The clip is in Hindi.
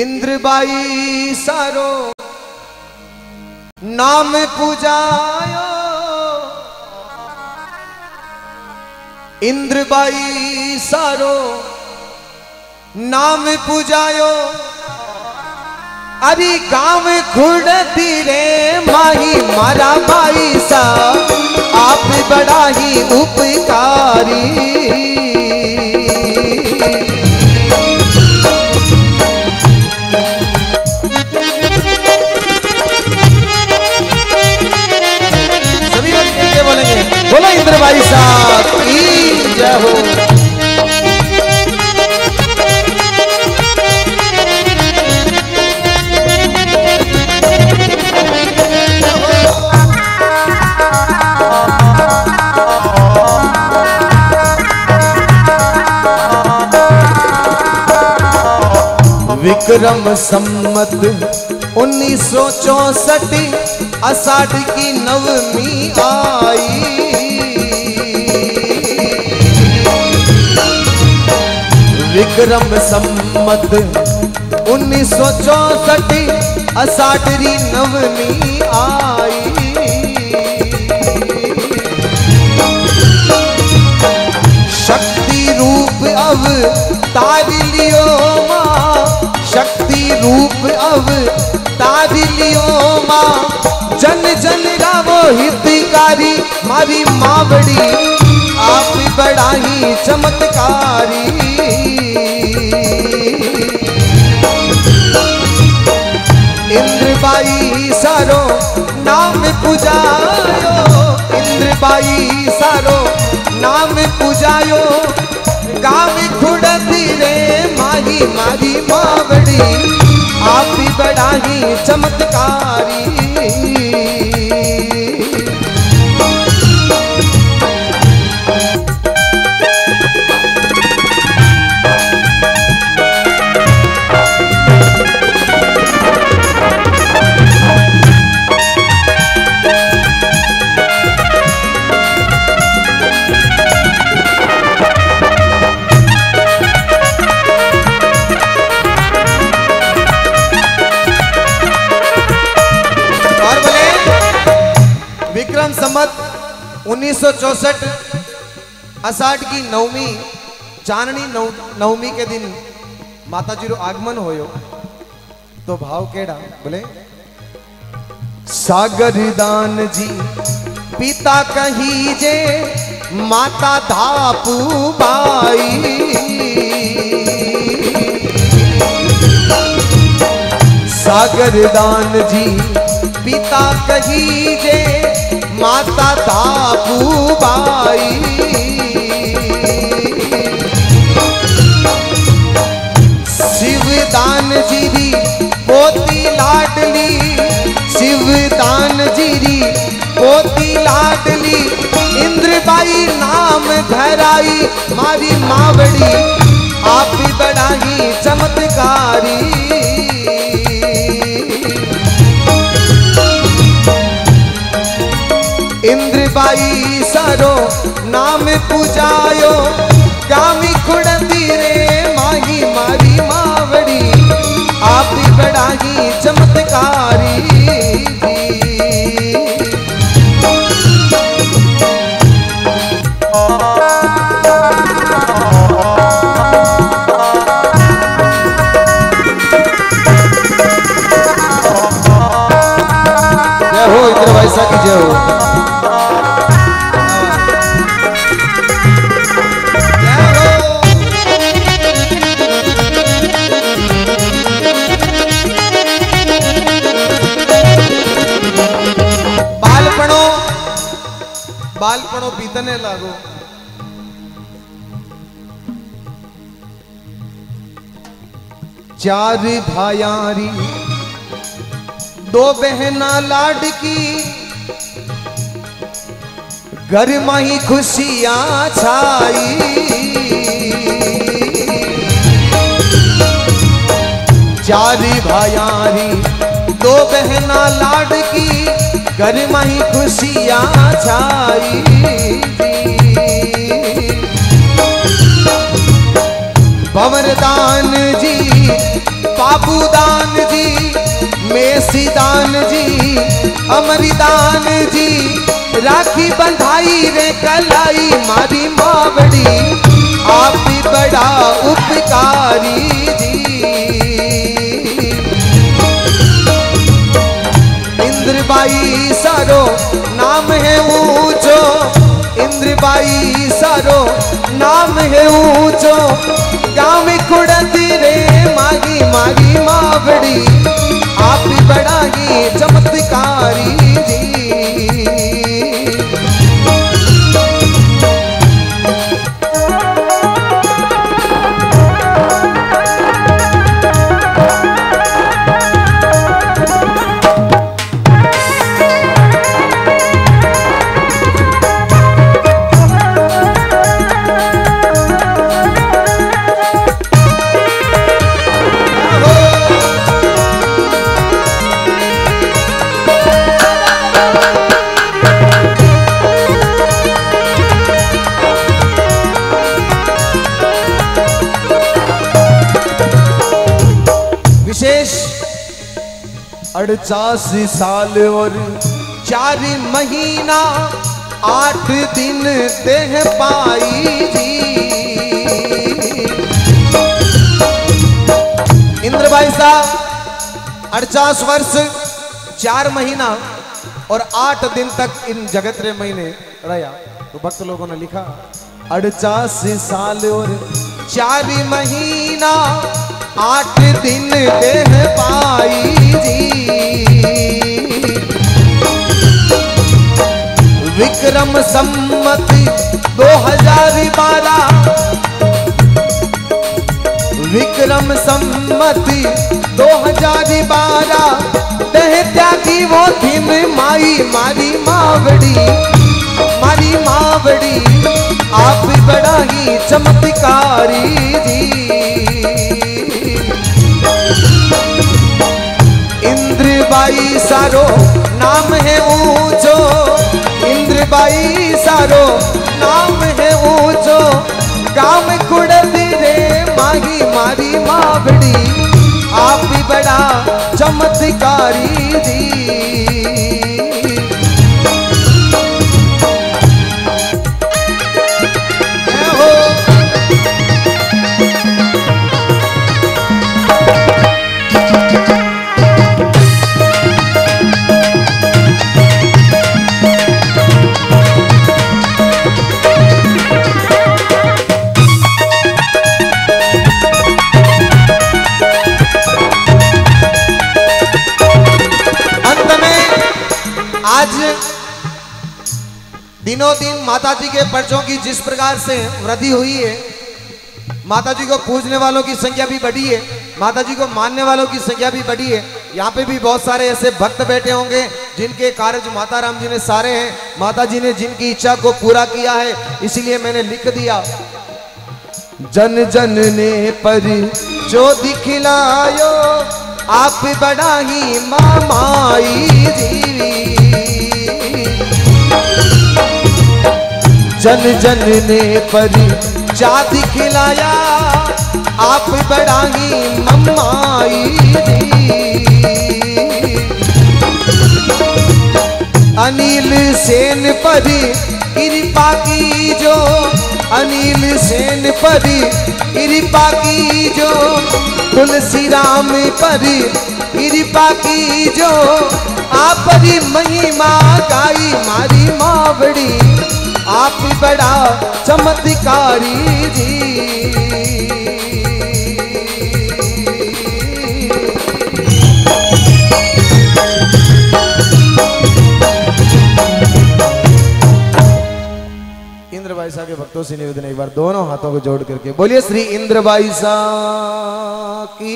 इंद्रबाई सारो, नाम पूजायो। इंद्रबाई सारो, नाम पूजायो। अरे गाँव खुड़ती रे माही मारा भाई सा। आप बड़ा ही उपकारी। विक्रम सम्मत उन्नीस सौ चौसठ अषाढ़ की नवमी आई। विक्रम सम्मत उन्नीस सौ चौसठ अषाढ़ी नवमी आई। शक्ति रूप अब तार माँ जन जन गावो हितकारी, मारी मावड़ी, आप बड़ा ही चमत्कारी। इंद्रबाई सारो नाम पूजायो, इंद्रबाई सारो नाम पूजायो गाँव खुड़ती रे माही, मारी मावड़ी, आप बड़ा ही चमत्कारी। विक्रम संमत उन्नीस अषाढ़ की नवमी चांदनी नव, नवमी के दिन माता जी आगमन होयो। तो भाव केड़ा? बोले सागर दान जी पिता कही जे माता धापू बाई। सागर दान जी पिता कही जे माता तापू बाई। शिव दान जी पोती लाडली शिव दान जी पोती लाडली, इंद्रबाई नाम धराई, मारी मावड़ी, आप भी बड़ा ही चमत्कारी। इंद्रबाई सारो, नाम पूजायो। गामी खुड़ती रे, माही मारी मावड़ी। आप ही बड़ा ही चमत्कारी। चार भायारी, दो बहना लाडकी, घर में ही खुशियाँ छाई। चार भायारी, दो बहना लाडकी, घर में ही खुशियाँ छाई। भवरदान जी पाप बाबूदान जी, मेसीदान जी, अमरीदान जी, राखी बंधाई रे कलाई मारी मावड़ी, आप बड़ा उपकारी जी। इंद्रबाई सारो नाम है ऊंचो, इंद्रबाई सारो नाम है ऊंचो अड़चास साल और चार महीना आठ दिन देह पाई जी। इंद्र भाई साहब, अड़चास वर्ष, चार महीना और आठ दिन तक इन जगत रे महीने रहा तो भक्त लोगों ने लिखा अड़चास साल और चार महीना, आठ दिन देह पाई जी। विक्रम सम्मत 2012 विक्रम सम्मत 2012 दह त्यागी वो दिन माई, मारी मावड़ी। जी। इंद्रबाई सारो, नाम है ऊंचो। इंद्रबाई सारो, नाम है ऊंचो। गाँव कुड़ती रे माही मारी मावड़ी आप भी बड़ा चमत्कारी जी। दिनों दिन माता जी के पर्चों की जिस प्रकार से वृद्धि हुई है माता जी को पूजने वालों की संख्या भी बढ़ी है माता जी को मानने वालों की संख्या भी बढ़ी है। यहाँ पे भी बहुत सारे ऐसे भक्त बैठे होंगे, जिनके कार्य माता राम जी ने सारे हैं। माता जी ने जिनकी इच्छा को पूरा किया है, इसीलिए मैंने लिख दिया। जन जन ने पर जो दिखलायो, आप बड़ा ही मामाई जीवी जन जन ने पर जा दिखलाया आप बड़ा मम्माई अनिल सेन परी कृपा की जो अनिल सेन परी कृपा की जो तुलसी राम पर कृपा की जो आप महिमा गाई मारी मावड़ी। आप बड़ा चमत्कारी जी। के भक्तों से निवेदन एक बार दोनों हाथों को जोड़ करके बोलिए, श्री इंद्र भाई साहब की